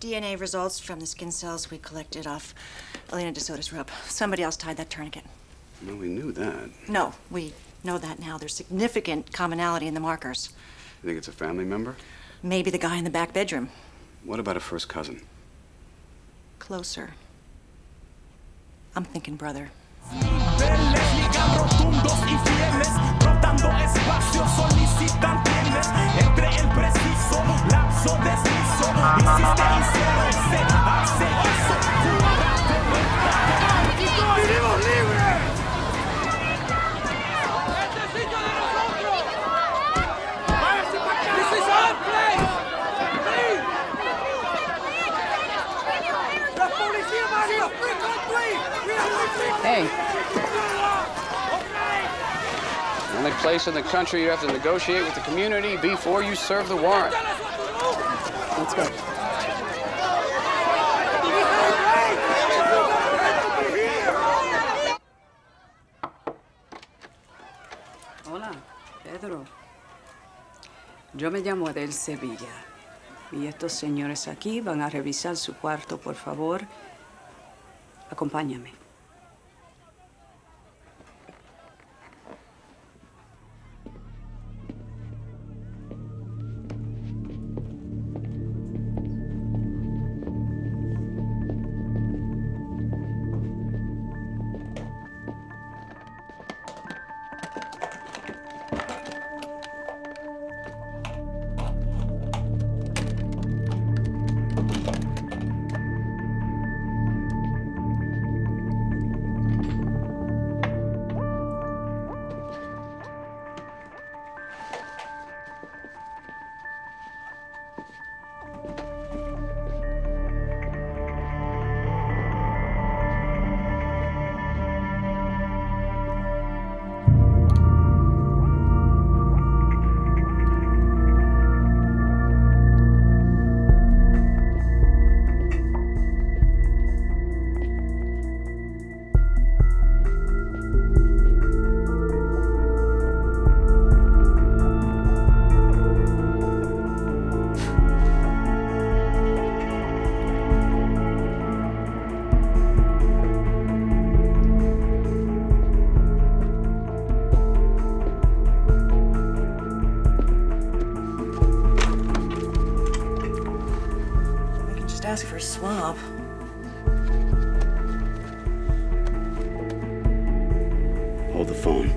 DNA results from the skin cells we collected off Elena DeSoto's rope. Somebody else tied that tourniquet. Well, we knew that. No, we know that now. There's significant commonality in the markers. You think it's a family member? Maybe the guy in the back bedroom. What about a first cousin? Closer. I'm thinking brother. Hey, The only place in the country you have to negotiate with the community before you serve the warrant. let's go. Hola, Pedro. Yo me llamo Adel Sevilla. Y estos señores aquí van a revisar su cuarto, por favor. Acompáñame. Ask for a swab. Hold the phone.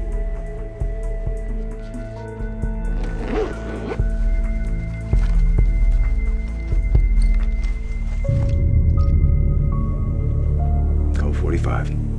Code 45.